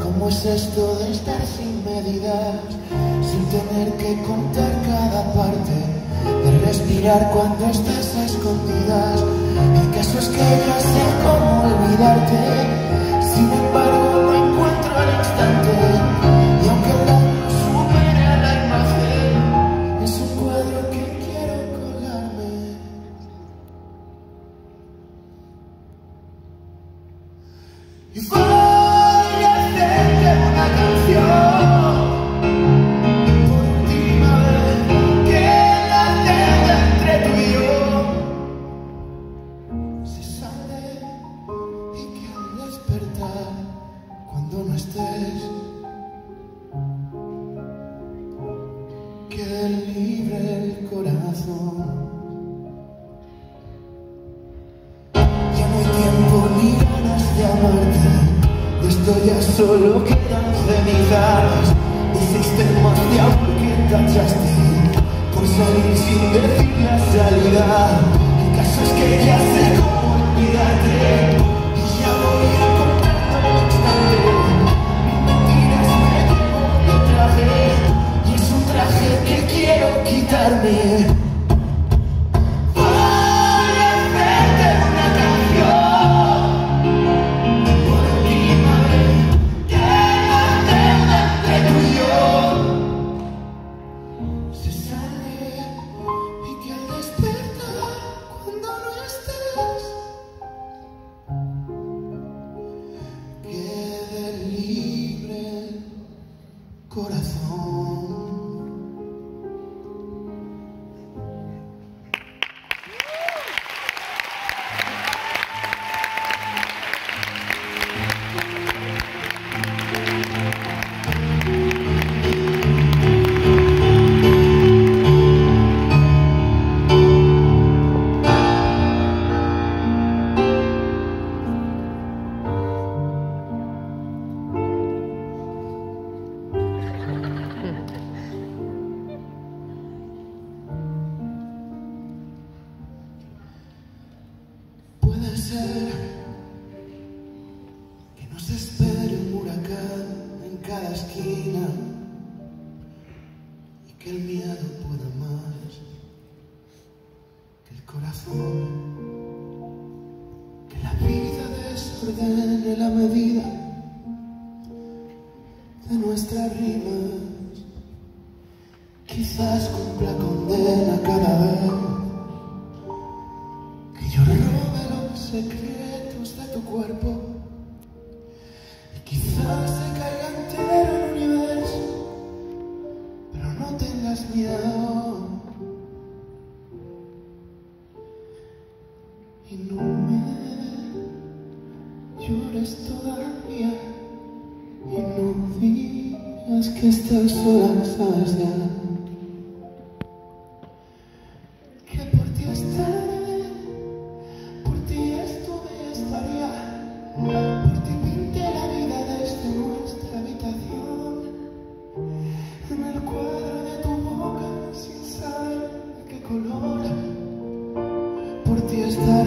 cómo es esto de estar sin medidas, sin tener que contar cada parte, de respirar cuando estás a escondidas. El caso es que ya sé cómo olvidarte, corazón Ya no hay tiempo ni ganas de amarte. De esto ya solo quedan cenizas. Que nos espere un huracán en cada esquina y que el miedo pueda más que el corazón. Que la vida desordene la medida de nuestras rimas. Quizás cumpla condena cada vez secretos de tu cuerpo. Y quizás se caiga entero el universo, pero no tengas miedo. Y no me llores todavía. Y no digas que estás sola, sabes ya.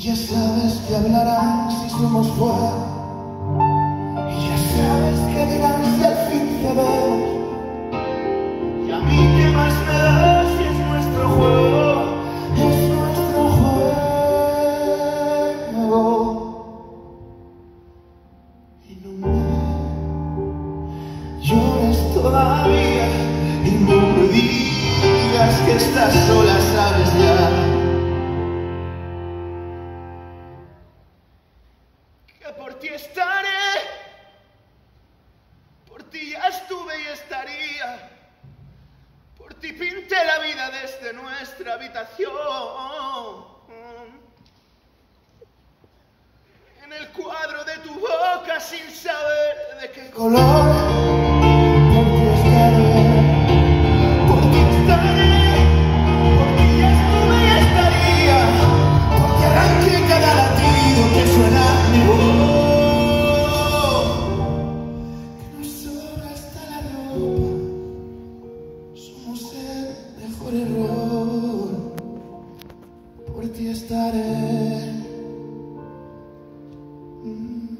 ya sabes que hablarán si somos fuera. Y ya sabes que dirán si al fin cedemos. Y a mí qué más me da si es nuestro juego. Es nuestro juego. Y no me llores todavía. Y no me digas que estás sola, sabes ya. Ti estaré, por ti ya estuve y estaría, por ti pinté la vida desde nuestra habitación. somos el mejor error. Por ti estaré. Mm.